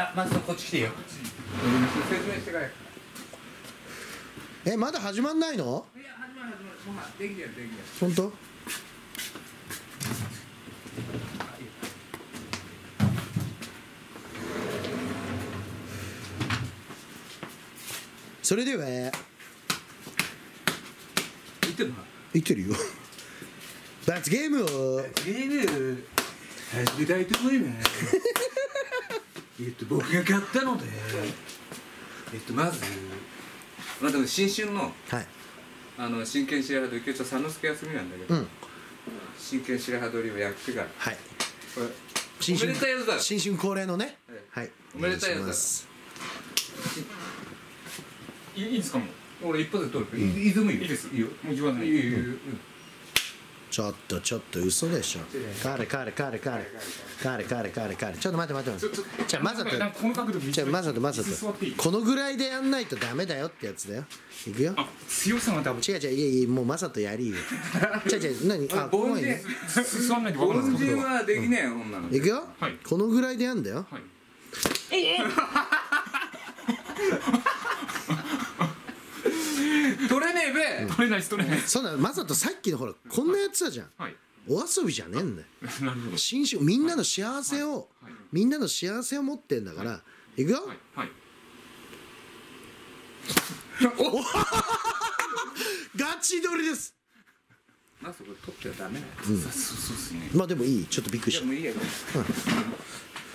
あまずこっち来ていいよ。説明してからいやえまだ始まんないの？始まる始まる。ご飯できるやできるや本当？それでは。言ってんの言ってるよ。罰ゲームをゲーム始めたいと思いますえっと僕が買ったので。えっとまずまあでも新春のはい。あの真剣白羽鳥今日ちょっと三之助休みなんだけど、うん。真剣白羽鳥をやってからはい。これ新春おめでたいやつだ。新春恒例のね。えはい。おめでたいやつだ。いいいですかもう？俺一発で取る、いいつもいいよ。いいです。いいよ。もう言わないいいよいいよ、うんちょっとちょっと嘘でしょ。彼彼彼彼。彼彼彼彼。ちょっと待って待って待って。じゃあまさとなんかこの角度でじゃあまさとまさ椅子座っていい？とこのぐらいでやんないとダメだよってやつだよ。いくよ。あ強さが多分。違う違ういやいやもうまさとやりよ。違う違う何？あ凡人怖いね。座んないです人はできねえよこんなのいくよ。はい。このぐらいでやんだよ。はい ねえべ、取れないです取れないです。そんなまさとさっきのほらこんなやつだじゃん。はい。お遊びじゃねえんだよ。なるほど。みんなの幸せをはいみんなの幸せを持ってんだからい。くよ。はいはい。ガチ取りです。まあそこ取っちゃダメだよそうそうですね。まあでもいい。ちょっとびっくりした。いやもういいや。一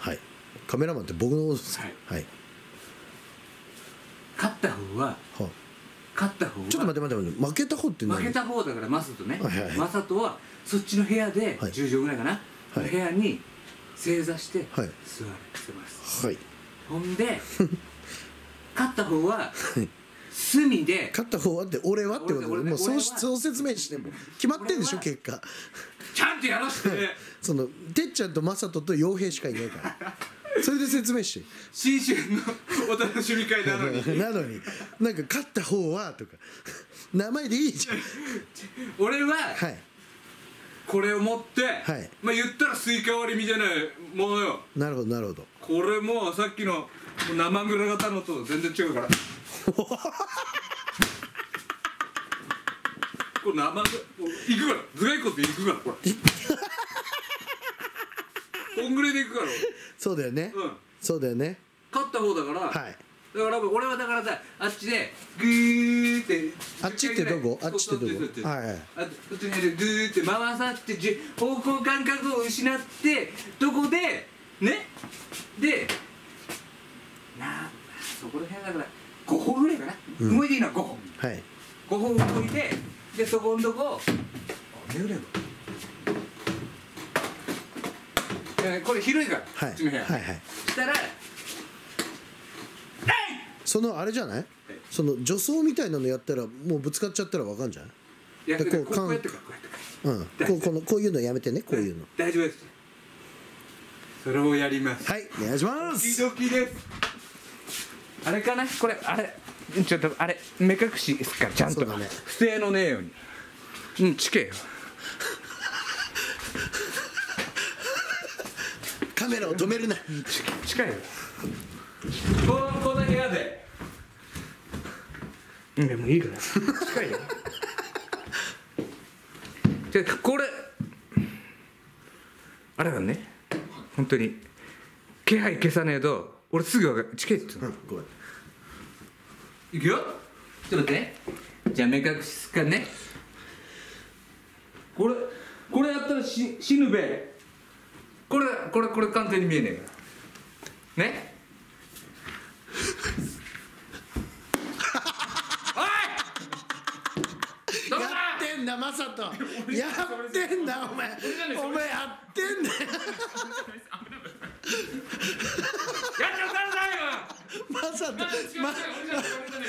はい。カメラマンって僕のことですかはい。はい。勝った方はは勝った方はちょっと待って待って待って負けた方って何？負けた方だからマサトね。はいはいマサトはそっちの部屋ではい。10畳ぐらいかな、はい。部屋に正座して座はい。らせます、はい。ほんで 勝った方は隅で勝った方はって俺はってことで俺俺もうそうそう説明しても決まってんでしょ俺は結果。ちゃんとやらせて そのてっちゃんとマサトと傭兵しかいないから。それで説明して。新春のお楽しみ会なのに。なのに。なんか勝った方はとか。名前でいいじゃん。俺ははい。これを持って、はい。まあ言ったらスイカ割りみたいなものよ。なるほどなるほど。これもうさっきの生グラ型のと全然違うから。これ生グラいくから。頭蓋骨いくからこれこんぐらいでいくから。そうだよね、うん。そうだよね。勝った方だから、はい。だから俺はだからさあっちでグーって。あっちってどこ？あっちってどこ？はいはい。あそっちにグーって回さってじゅ方向感覚を失ってどこでね？でなそこら辺だから5本ぐらいかな、うん。動いていいのは5本はい。5本動いてでそこんとこあねうねういやこれ広いから、はい。はいはい。したらそのあれじゃない？その助走みたいなのやったらもうぶつかっちゃったらわかんじゃない？やってでこうこうやってからこうやってからうん。こうこのこういうのやめてねこういうの。大丈夫です。それをやります。はいお願いしまドキすドキです。あれかな？これあれ。ちょっとあれ目隠しですか？らちゃんと。ね。不正のねえように。うんチケよメラを止めるな。近いよ。ここの部屋で。うんでもいいから近いよ。じゃあこれあれだね。本当に気配消さねえと俺すぐ分かる。チケットうんごめん。いくよ。ちょっと待ってじゃあ目隠しすっかね。これこれやったらし死ぬべこれこれこれ完全に見えねえね？おい！やだ？ってんだマサト。やってんだお前。お前やってんだよ。っと違う違う俺じゃない俺じゃない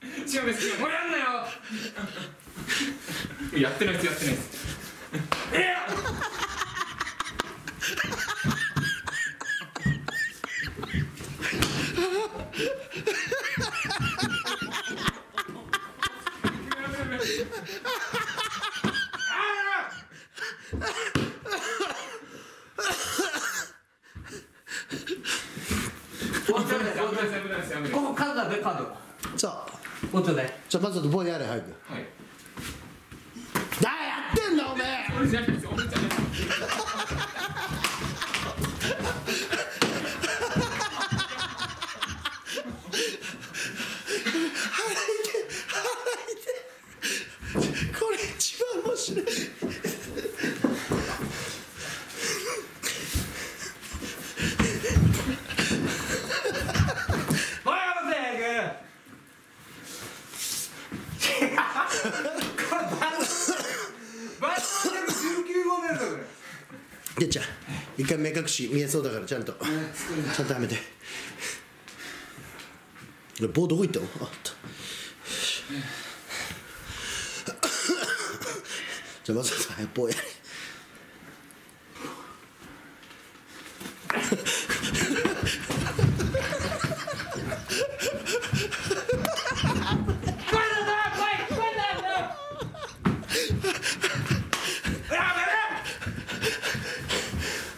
違うんです違うんです違うんもうやんなよ。ですやってないですやってないですもうちょいだよやめないですやめないですやめないですここカードだねカードそうもうちょいだいじゃあまずボーイやれ早く。はいめ これ一番面白いほらませこれバッバットで19号目だこれでちゃん一回目隠し見えそうだからちゃんと。ちゃんとやめて。棒どこ行ったの？あった。じゃあまずは棒やれ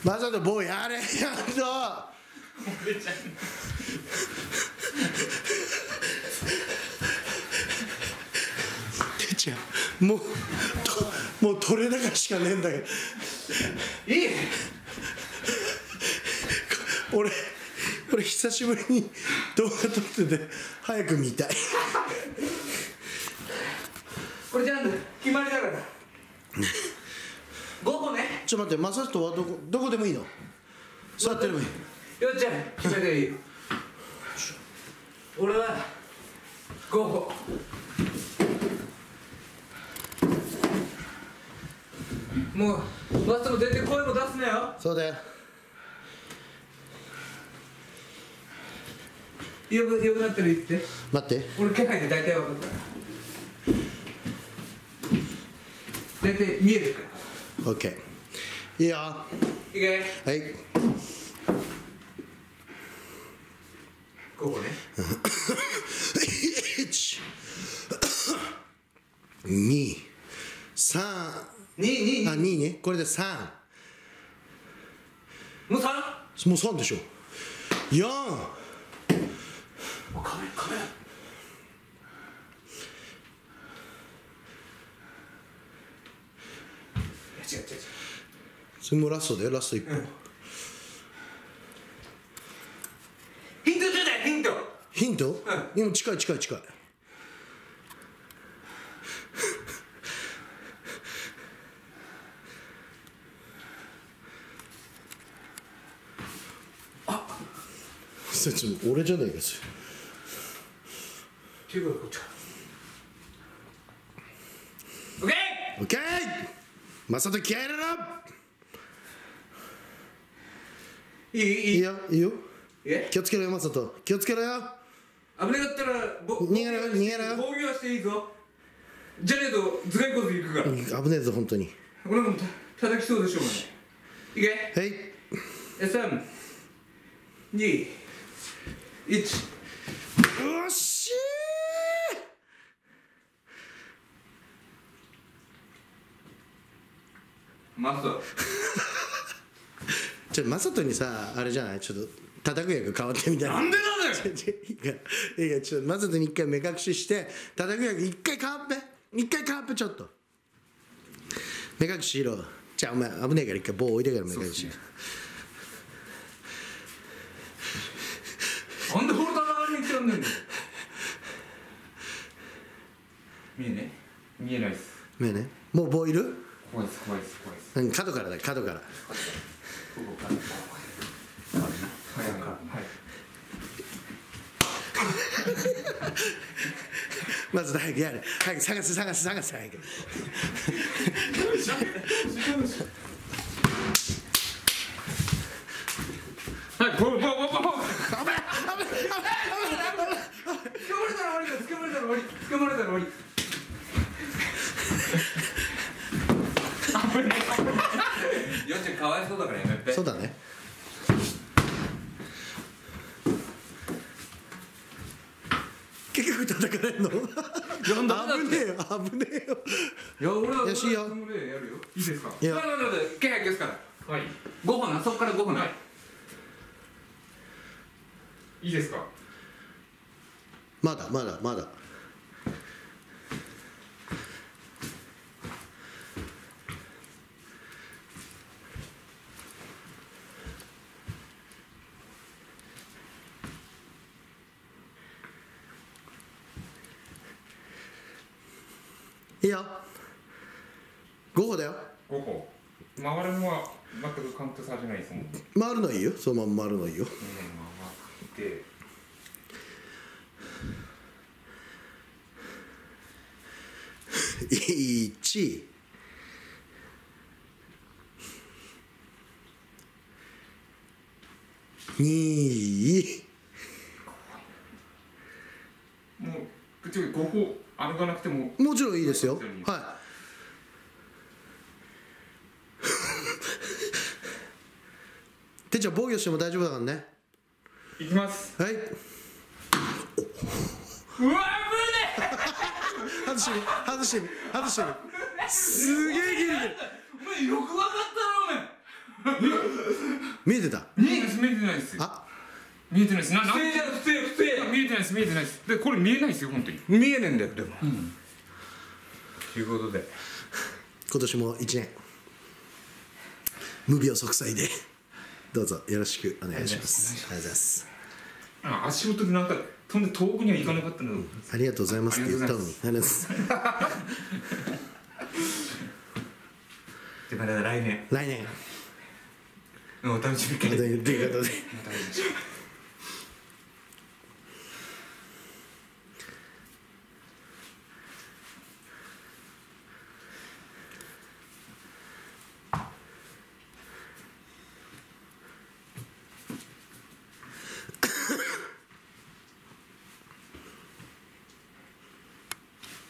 まさと棒やれやんと。てっちゃんもうともう取れ高しかねえんだけど。いい俺俺久しぶりに動画撮ってて早く見たい。これじゃん決まりだから午後ねちょっと待ってマサトはどこどこでもいいの？座ってればいい。よっちゃん決めていい？よ俺は午後もうまっすぐ出て声も出すなよ。そうだよ。よくよくなってる言って。待って。俺気配で大体分かるから。大体見えるか OK いいよらいけ。はい。午後ね。1 2 3 2 2あ2ね。これで3もう 3? もう3でしょ。4カメラカメラいや違う違う違うそれもラストだよラスト1本、ヒントちょうだいヒント。ヒント、今近い近い近い。それちょっと俺じゃないかそ中国こっちオッケれ OK マサト気合い入れろーいいいい。いいよいいよ。え？気をつけろよマサト。気をつけろよ。危なかったらぼ逃げろよ逃げろよ。防御はしていいぞ。じゃねえと頭蓋骨いくから。危ねえぞ本当に。俺もた叩きそうでしょうがないい。けはい3 2 1よっしマスト。ーちょっとマサトにさあれじゃない？ちょっと叩く役変わってみたいな。なんでだちょちょいいかいいかちょっとマサトに一回目隠しして叩く役一回変わって。一回変わってちょっと。目隠ししろ。じゃあお前危ねえから一回棒置いてから目隠しなんでホルダーに来ちゃうんだよ見えね見えないです。目ねもう棒いる？怖いです怖いです怖いです。うん角からだ角から まず早くやれ早く探せ探せ探早く。はいいかわいそうだからやめて。そうだね。結局叩かれんの？やんだ危ねえよ。危ねえよ。いや俺はよしいいよ俺は俺はやるよ。いいですか？いや。まだまだ気配消すから。はい。5本なそっから5本な、はい。いいですか？まだまだまだいいよ5歩だよ。5個回るのは全くカウントされないですもんね。回るのいいよ。そのまま回るのいいよ。回って12もうぶっちゃけ5かなくても。もちろんいいですよ。はいてっちゃん防御しても大丈夫だからね。いきます。はい。うわ外してみ外してみ外してみ。すげえギリギリお前よくわかったなお前見えてた？見えてないです見えてないですあ見えてないです。なな不正じゃん不正不正。見えてないです見えてないです。でこれ見えないですよ本当に。見えねえんだよでも。ということで。今年も1年。無病息災で。どうぞよろしくお願いします。ありがとうございます。あ足元でなんか飛んで遠くには行かなかったの。ありがとうございますって言ったのにありがとうございます。でまた来年。来年。のお楽しみ会ということで